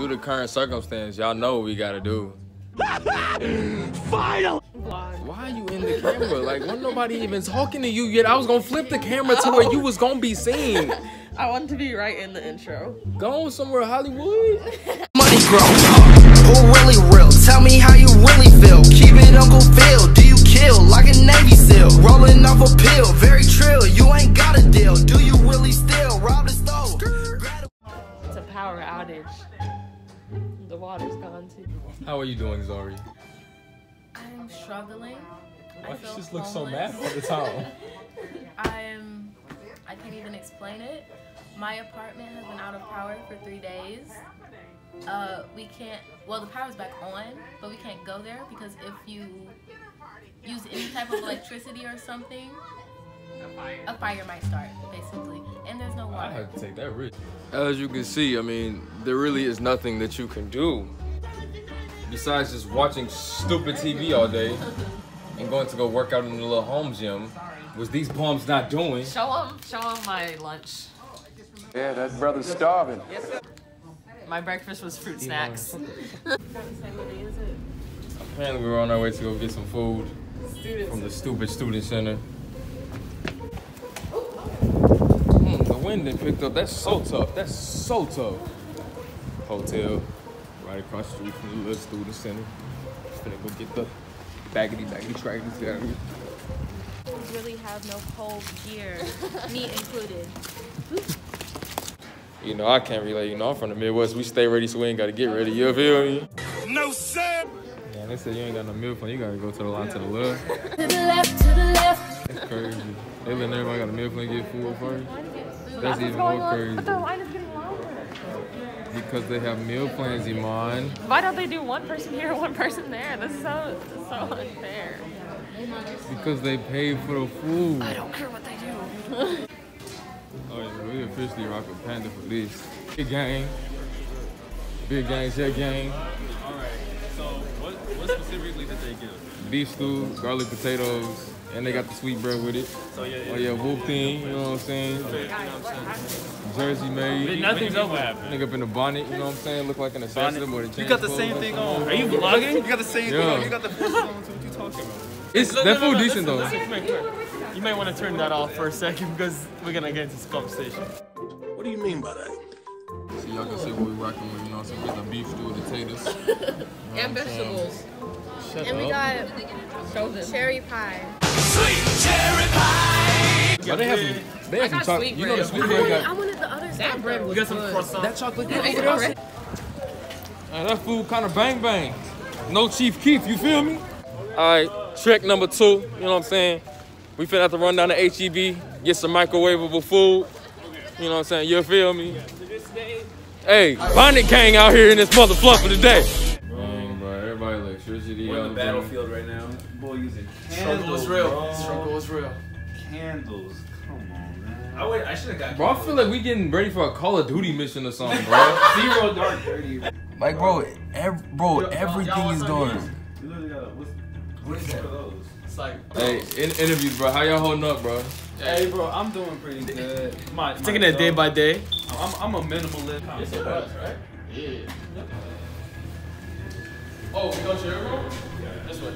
due to current circumstance, y'all know what we gotta do. Final. Why are you in the camera? Like, wasn't nobody even talking to you yet? I was gonna flip the camera to where you was gonna be seen. I want to be right in the intro. Going somewhere Hollywood. money grow. Who really real? Tell me how you really feel. Keep it Uncle Phil. Do you kill like a Navy SEAL? Rolling off a pill, very trill. You ain't got a deal. Do you really steal? Water's gone too. How are you doing, Zori? I'm struggling. Why does you feel just look so mad all the time? I am. I can't even explain it. My apartment has been out of power for three days. Uh, we can't. Well, the power's back on, but we can't go there because if you use any type of electricity or something, a fire might start, basically. And there's no I water. had to take that risk. As you can see, I mean, there really is nothing that you can do besides just watching stupid TV all day and going to go work out in the little home gym, which these bums not doing. Show them, show them my lunch. Yeah, that brother's starving. My breakfast was fruit snacks. Apparently, we were on our way to go get some food from the stupid student center. Wind that picked up. That's so tough. That's so tough. Hotel right across the street from the little student center. Finna go get the baggity baggity traggedy traggedy. really have no cold gear, me included. You know, I can't relate. You know, I'm from the Midwest. We stay ready, so we ain't gotta get ready. You feel me? No, sir. Man, they said you ain't got no milk phone. You gotta go to the line to the left. To the left, to the left. That's crazy. They letting everybody got a milk phone get food first. That's even more crazy. line is getting longer. Because they have meal plans, Iman. Why don't they do one person here, one person there? This is so, this is so unfair. Because they pay for the food. I don't care what they do. Oh yeah, we officially rock with Panda for this. Big gang. Big gang, check gang. Alright, so what, what specifically did they give? Beef stew, garlic potatoes, and they got the sweet bread with it. So yeah, Oh yeah, whoop team, you know what I'm saying? Jersey made. nothing's over happening. Nigga up in the bonnet, you know what I'm saying? Look like an assassin with a You got the same thing on. Are you vlogging? You got the same thing on. You got the first one on. What you talking about? It's No, that no, no, food no, decent listen, though. listen, come here. You might want to turn that off for a second because we're gonna get into this conversation. What do you mean by that? So y'all can see what we're rocking with, you know what I'm saying? Get the beef stew with potatoes. And vegetables. Shut And we up. got chosen. Cherry pie. But they have some, they have some chocolate. You know the sweet bread got I wanted the other That bread was got some croissant. that chocolate You cake ate over there. Man, that food kind of bang bang. No Chief Keef, you feel me? All right, trick number two. You know what I'm saying? We finna have to run down to HEB, get some microwavable food. You know what I'm saying? You feel me? Hey, Bonnet Gang out here in this motherfucker today. Dang, bro, everybody electricity. We're on the battlefield right now. Boy, using candles. Struggle is real. bro. Struggle is real. Candles. Come on, man. I, wait, I should have got. Bro, I feel like we getting ready for a Call of Duty mission or something, bro. zero dark thirty. Like, bro, ev- bro, everything is gone. You literally got what's, What is that? those? It's like, hey, in interviews, bro, how y'all holding up, bro? Hey, bro, I'm doing pretty good. My, my Taking it day by day. I'm, I'm a minimalist. it's a bus, right? Yeah. Oh, we go share, bro? This way.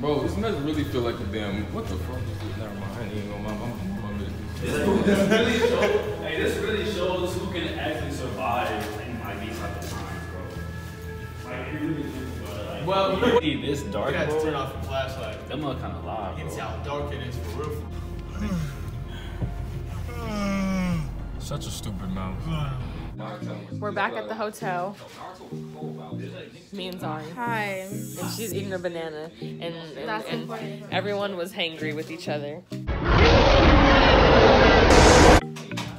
Bro, this mess really feel like a damn. What the fuck is this? Never mind. I ain't even gonna. I'm, I'm, I'm this really shows, hey, this really shows who can actually survive in like these type of times, bro. Like, if really think about it, like, Well, you see this We dark, got to turn off the flashlight. Them look kind of live, You can see how dark it is for real. Such a stupid mouth. We're back at the hotel. Me and Zari. Hi. And she's eating a banana. And, and, That's and everyone was hangry with each other.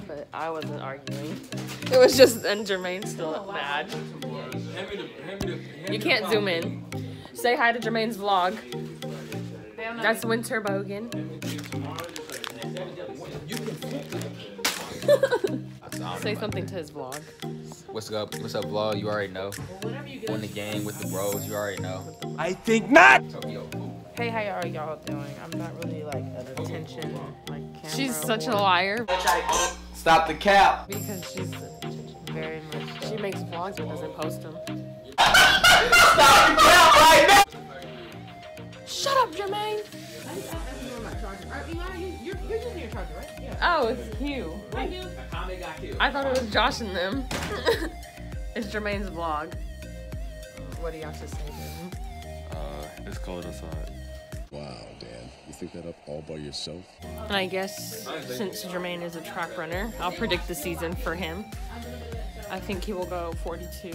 But I wasn't arguing. It was just, and Jermaine's still oh, mad. You can't zoom in. Say hi to Jermaine's vlog. That's Winter Bogan. Say something to his vlog. What's up? What's up, vlog? You already know. On the game with the bros, you already know. I think not. Hey, how are y'all doing? I'm not really like an attention like camera. She's such a liar. Stop the cap. Because she's very much. She makes vlogs but doesn't post them. Stop the cap right now. Shut up, Jermaine. Oh, it's Hugh. I thought it was Josh and them. it's Jermaine's vlog. What do you have to say, Jermaine? Uh, it's cold outside. Wow, Dan, you think that up all by yourself? And I guess since Jermaine is a track runner, I'll predict the season for him. I think he will go 42.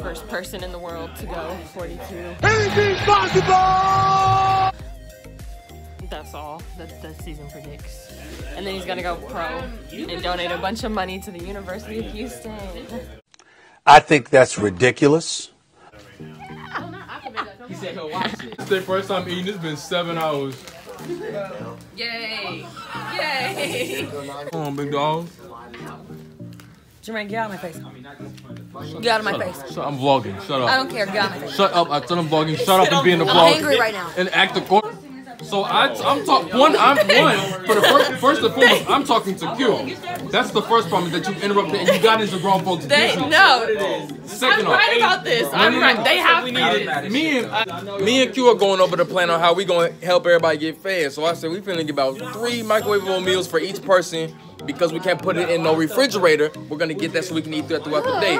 First person in the world to go 42. Anything's possible! That's all that the season predicts. And then he's gonna go pro and donate a bunch of money to the University of Houston. I think that's ridiculous. He said he'll watch it. It's their first time eating. It's been seven hours. Yay! Yay! Come on, big dog. Jermaine, get out of my face. Get out of my Shut face. Up. I'm vlogging. Shut up. I don't care. Get out of my face. Shut up. I said I'm vlogging. Shut up and be in the vlog. I'm vlog. angry right now. And act according. So I, I'm talking one. I'm one for the first, first and foremost. I'm talking to Q. That's the first problem that you interrupted and you got into grown folks' They business. no. Second I'm off, right about this. I'm no, right. no. They have to. Me and me and Q are going over the plan on how we gonna help everybody get fed. So I said we finna get about three microwavable meals for each person because we can't put it in no refrigerator. We're gonna get that so we can eat that throughout the day.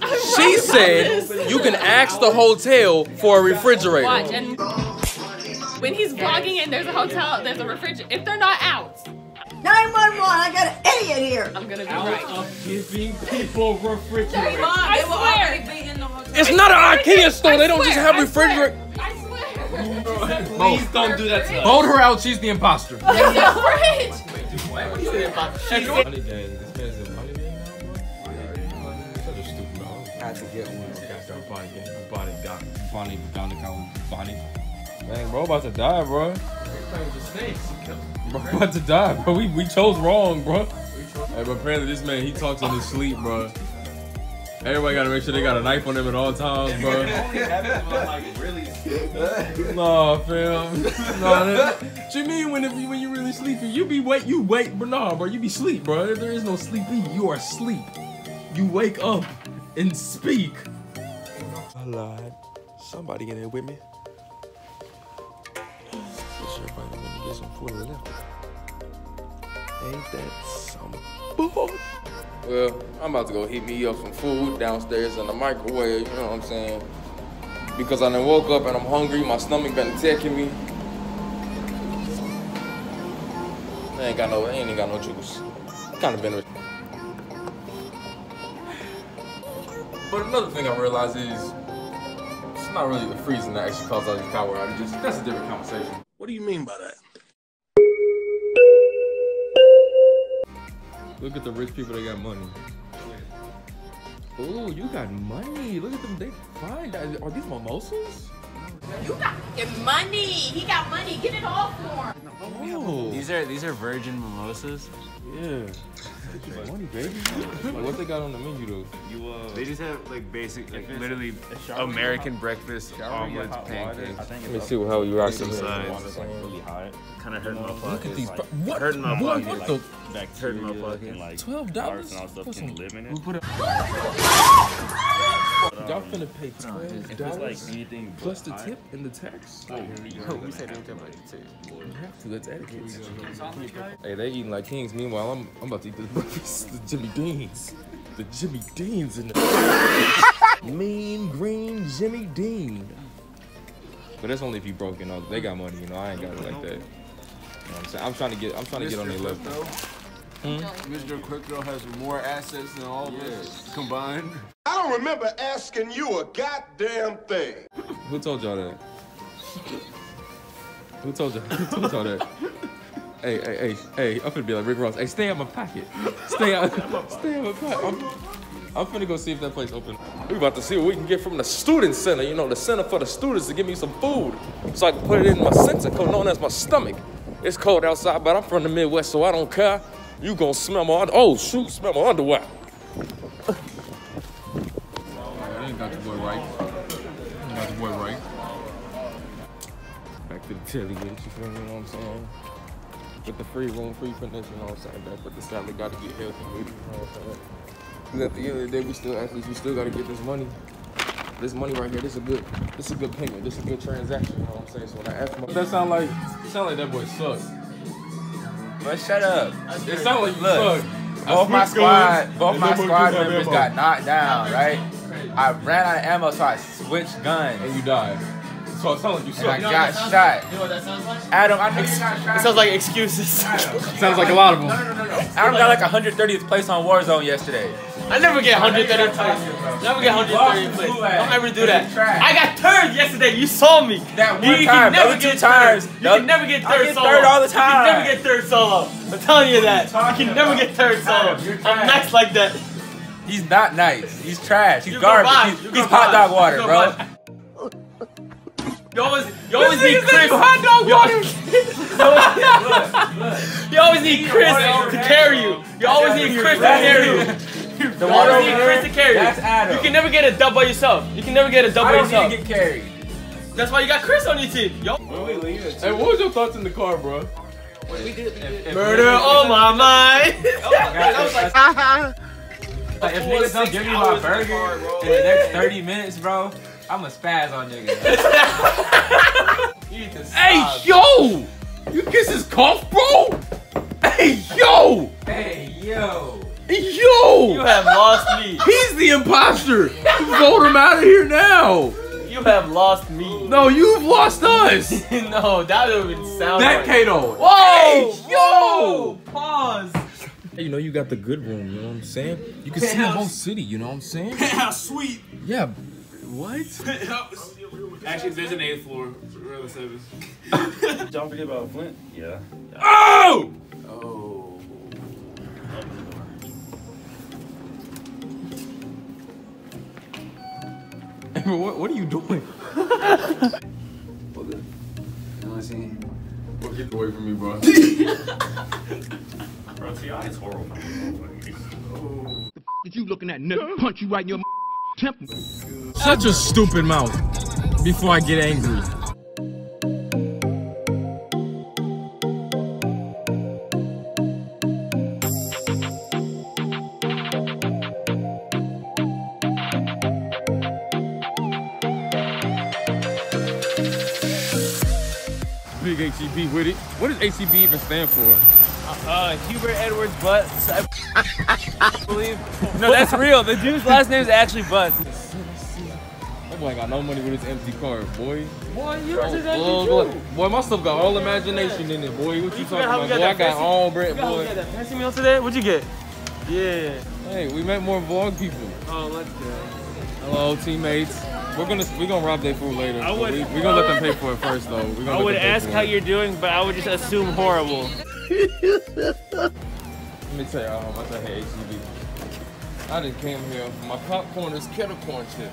She said you can ask the hotel for a refrigerator. Watch and when he's vlogging and there's a hotel, there's a refrigerator. If they're not out, 911, I got an idiot here. I'm gonna be right. of giving people refrigerators. I swear. It's not an IKEA store. They don't just swear, have I swear. refrigerator. Please don't do that to us. Hold her out. She's the imposter. There's no fridge. Money gang. This man's in money gang now, bro. Such a stupid dog. Had to get one. Goddamn body gang. Body got. Bonnie got the count. Bonnie. Dang, bro, about to die, bro. Bro, about to die, bro. We, we chose wrong, bro. Hey, but apparently this man, he talks in his sleep, bro. Everybody gotta make sure they got a knife on them at all times, bro. Nah, fam. Nah, that, what you mean when, if you, when you really sleepy? You be wait, you wait, but nah, bro, you be sleep, bro. If there is no sleepy. You are asleep. You wake up and speak. I lied. Somebody in there with me. Food left. Ain't that some bull? Well, I'm about to go heat me up some food downstairs in the microwave, you know what I'm saying? Because I done woke up and I'm hungry, my stomach been attacking me. I ain't got no, I ain't got no juice. Kind of been. But another thing I realized is it's not really the freezing that actually caused all these power outages. That's a different conversation. What do you mean by that? Look at the rich people that got money. Oh, you got money. Look at them. They fine. Are these mimosas? You got money. He got money. Get it all for him. Oh. These are these are virgin mimosas. Yeah. Money, baby. Like, what they got on the menu though? You uh, they just have like basic, like literally American breakfast omelets, pancakes. Let me see how you rock some this. sides. really hot. Kind of hurting my pocket. Look at these. Like, What? Hurting my What? pocket. What like, the? Hurting my pocket. like $12? and all stuff Put can some- live in it. We put it. Y'all finna pay twelve dollars like anything plus the tip and the tax. Oh, we said anything like that too. You have to. That's etiquette. Hey, they eating like kings. Meanwhile, I'm I'm about to eat this breakfast. The Jimmy Deans. The Jimmy Deans in the mean green Jimmy Dean. But that's only if you broke, you know. They got money, you know. I ain't got it like that. You know what I'm saying? I'm trying to get I'm trying to get on their level. Mr. Hmm? Crypto has more assets than all of us combined. I don't remember asking you a goddamn thing. Who told y'all that? Who told y'all? Who told y'all that? Hey, hey, hey, hey! I'm finna be like Rick Ross. Hey, stay out my pocket. Stay out. stay out my pocket. I'm, I'm finna go see if that place open. We about to see what we can get from the student center. You know, the center for the students to give me some food, so I can put it in my sensor code known as my stomach. It's cold outside, but I'm from the Midwest, so I don't care. You gonna smell my under- oh shoot, smell my underwear. Got your boy right. Got your boy right. Back to the telly with you feel me? You know what I'm saying? With the free room, free fitness, you know what I'm saying? That, but the salary got to get healthy you know what I'm saying? Because at the end of the day, we still athletes, we still got to get this money. This money right here, this is a good, this is a good payment, this is a good transaction, you know what I'm saying? So when I ask my, that sound like, it sound like that boy sucks. But shut up. It sound like you Look, suck. both my I switched guns, squad, both my squad members got knocked down, right? I ran out of ammo, so I switched guns. And you died. So it sounds like you And suck. I You know got what that sounds shot. like? You know what that sounds like? Adam, I know you're not It sounds like excuses. Sounds like a lot of them. Adam got like 130th place on Warzone yesterday. I never get 130 plays. Never get 130 plays. Don't ever do that. I got third yesterday. You saw me. That you, one you time, can never those two get times, Third. You can never get third I get solo. third all the You can never get third solo. I'm telling you that. You can never get third solo. I'm nice like that. He's not nice. He's trash. He's garbage. He's, he's hot dog water, bro. By. You always, you always need Chris. you hot dog You- water. You always need Chris to carry you. You always need Chris to carry you. The You one always over need Chris to carry you. that's Adam. You can never get a dub by yourself. You can never get a dub I by don't yourself. need to get carried. That's why you got Chris on your team. Yo. Hey, what was your thoughts in the car, bro? Murder on my mind. Oh my god. I was Like, if niggas don't give me my burger in the next 30 minutes, bro, I'm a spaz on niggas. you need to Hey, yo! You kiss his cough, bro? Hey, yo! Hey, yo. Yo! You have lost me. He's the imposter! Vote him out of here now! You have lost me. No, you've lost us! no, that would have sound That like. Kato! Whoa! Hey, yo! Pause. Hey, You know, you got the good room, you know what I'm saying? You can see the whole city, you know what I'm saying? How sweet. Yeah. What? Actually, there's an eighth floor. Row seven. Don't forget about Flint. Yeah. Oh! Oh. Amber, what, what are you doing? You know what I'm saying? Get away from me, bro. Bro, T.I. is horrible. Did you looking at nigga punch you right in your temple? Shut your stupid mouth before I get angry. Big HEB with it. What does HEB even stand for? Uh, Hubert Edwards Butts. I believe. No, that's real. The dude's last name is actually Butts. That boy ain't got no money with his empty card, boy. Boy, yours is empty Oh, too. boy, boy, my stuff got all imagination in it, boy. What you, You talking forgot how about? got Boy, I got all bread, You forgot how we boy. got that fancy meal today? What'd you get? Yeah. Hey, we met more vlog people. Oh, let's go. Hello, teammates. We're gonna we're gonna rob their food later. I would- we we gonna let them pay for it first, though. We gonna I would ask how it. you're doing, but I would just assume horrible. Let me tell y'all how much I hate HEB. I just came here for my popcorners kettle corn chips.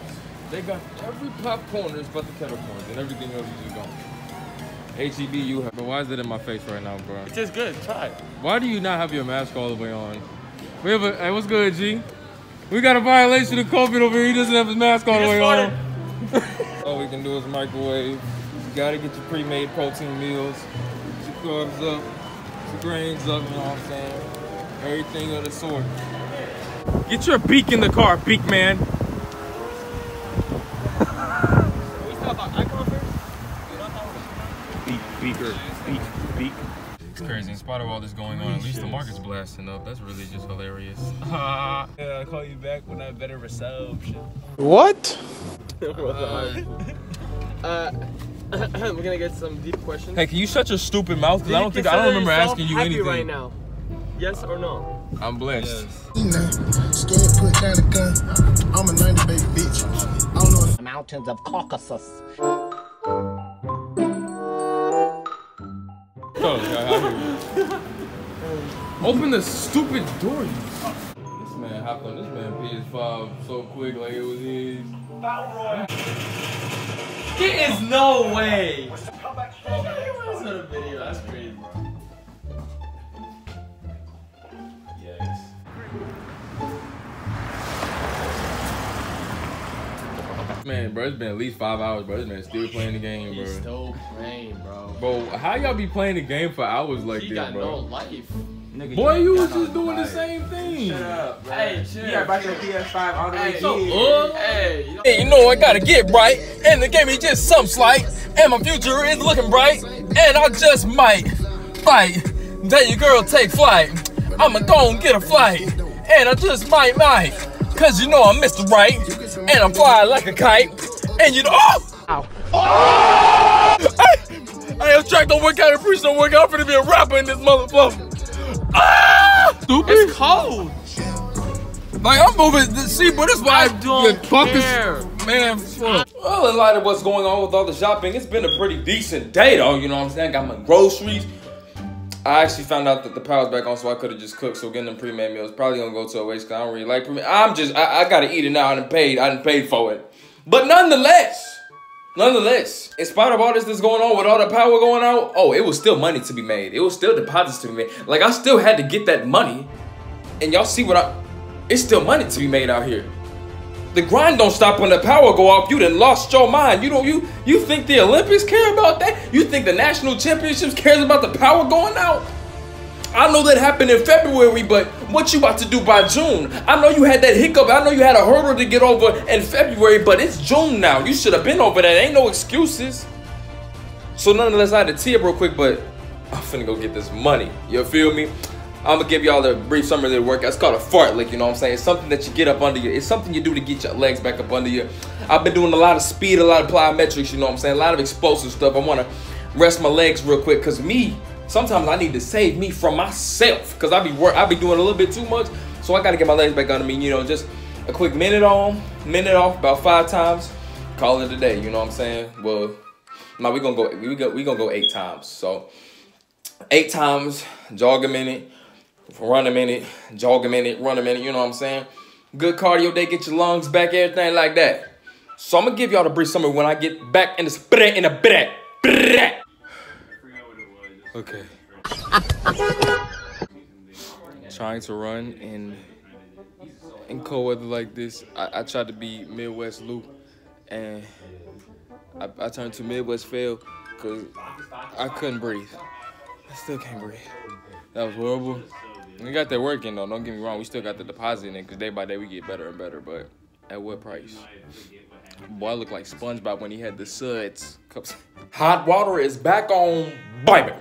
They got every popcorn popcorners but the kettle corns and everything else you just don't. HEB, you have. But why is it in my face right now, bro? It's just good. Try it. Why do you not have your mask all the way on? We have a. Hey, what's good, G? We got a violation of COVID over here. He doesn't have his mask all the way farted. on. all we can do is microwave. You gotta get your pre-made protein meals. Get your carbs up. Your grains up, you know what I'm saying? Everything of the sort. Get your beak in the car, beak man. Beak, beaker, beak, beak. It's crazy. In spite of all this going on, at least the market's blasting up. That's really just hilarious. Yeah, I'll call you back when I have better reception. What? uh, we're gonna get some deep questions. hey, can you shut your stupid mouth? Cause Do I don't think I don't remember asking you happy anything. right now. Yes or no? I'm blessed. Scared put down a gun. I'm a 90 baby bitch. I don't know Mountains of Caucasus. Oh, yeah, I hear you. Open the stupid door. This man hopped on this man PS5 so quick, like it was his. There is no way. What's on a video? That's crazy. Man, bro, it's been at least five hours, bro. This man still playing the game, bro. He's still playing, bro. Bro, how y'all be playing the game for hours like He this, got no life. Nigga, Boy, you was just doing the same thing. Shut up, bro. Hey, chill. You got back your PS5 all the way Hey, here. uh, Hey, Hey, you know I gotta get right, and the game is just some slight, and my future is looking bright, and I just might fight. That your girl take flight. I'ma go and get a flight, and I just might might, cause you know I'm Mr. Right, and I'm flying like a kite, and you know. Oh! I, I am track don't work out, and preach don't work out. I'm finna be a rapper in this motherfucker. Ah! Stupid. it's cold. Like I'm moving. See, but that's why I don't focus, care. man. Well, in light of what's going on with all the shopping, it's been a pretty decent day, though. You know what I'm saying? Got my groceries. I actually found out that the power's back on, so I could have just cooked. So getting them pre-made meals probably gonna go to a waste. Cause I don't really like pre-made. I'm just, I, I gotta eat it now. I done paid. I done paid for it. But nonetheless, nonetheless, in spite of all this that's going on with all the power going out, oh, it was still money to be made. It was still deposits to be made. Like I still had to get that money. And y'all see what I, it's still money to be made out here. The grind don't stop when the power go off. You done lost your mind. You don't you you think the Olympics care about that? You think the national championships cares about the power going out? I know that happened in February, but what you about to do by June? I know you had that hiccup. I know you had a hurdle to get over in February, but it's June now. You should have been over that. Ain't no excuses. So nonetheless, I had to tee real quick, but I'm finna go get this money. You feel me? I'm gonna give y'all a brief summary of the workout. It's called a fartlek, you know what I'm saying? It's something that you get up under you. It's something you do to get your legs back up under you. I've been doing a lot of speed, a lot of plyometrics, you know what I'm saying? A lot of explosive stuff. I wanna rest my legs real quick, cause me, sometimes I need to save me from myself. Cause I be work I be doing a little bit too much. So I gotta get my legs back under me, you know, just a quick minute on, minute off, about five times. Call it a day, you know what I'm saying? Well, no, we gonna go we go we gonna go eight times. So eight times, jog a minute, run a minute, jog a minute, run a minute, you know what I'm saying? Good cardio day, get your lungs back, everything like that. So I'm gonna give y'all the brief summary when I get back in the spread in the brat. Okay. Trying to run in in cold weather like this. I, I tried to be Midwest Luke and I, I turned to Midwest fail because I couldn't breathe. I still can't breathe. That was horrible. We got that working though. Don't get me wrong. We still got the deposit in it because day by day we get better and better. But at what price? Boy, I look like SpongeBob when he had the suds. Cups. Hot water is back on, Bye, baby.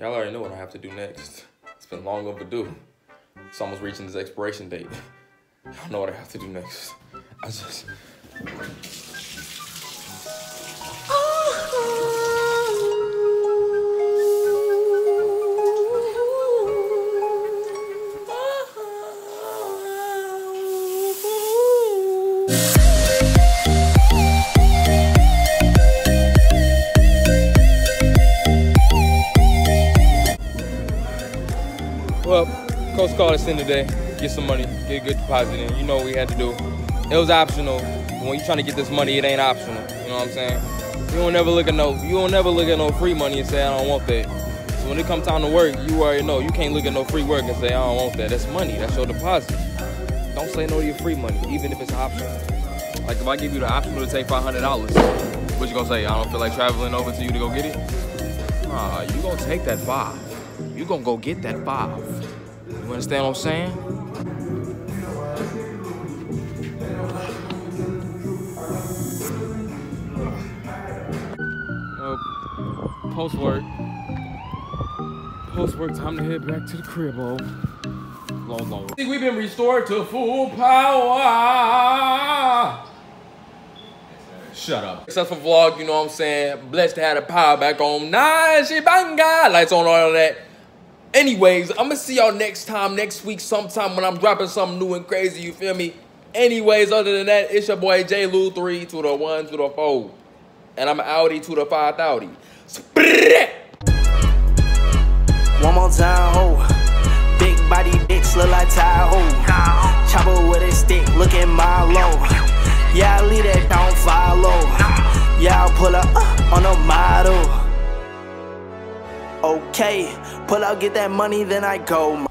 Y'all already know what I have to do next. It's been long overdue. It's almost reaching its expiration date. Y'all know what I have to do next. I just. In today. Get some money, get a good deposit in. You know what we had to do. It was optional. When you're trying to get this money, it ain't optional. You know what I'm saying? You don't never look at no, you don't never look at no free money and say I don't want that. So when it comes time to work, you already know you can't look at no free work and say I don't want that. That's money. That's your deposit. Don't say no to your free money, even if it's optional. Like if I give you the optional to take five hundred dollars, what you gonna say? I don't feel like traveling over to you to go get it. Nah, you gonna take that five. You gonna go get that five. You understand what I'm saying? Oh, post work. Post work time to head back to the crib, oh. Long, long. I think we've been restored to full power. Shut up. Successful vlog, you know what I'm saying? Blessed to have the power back on. Nice, banga. Ah. Lights on, all of that. Anyways, I'm gonna see y'all next time, next week, sometime when I'm dropping something new and crazy, you feel me? Anyways, other than that, it's your boy J Lou 3 to the 1 to the 4. And I'm Audi to the 5,000. One more time, ho. Big body bitch look like Tahoe. Chopper with a stick, looking my low. Yeah, I leave that don't follow. Yeah, I'll pull up uh, on a model. Okay, pull out, get that money, then I go.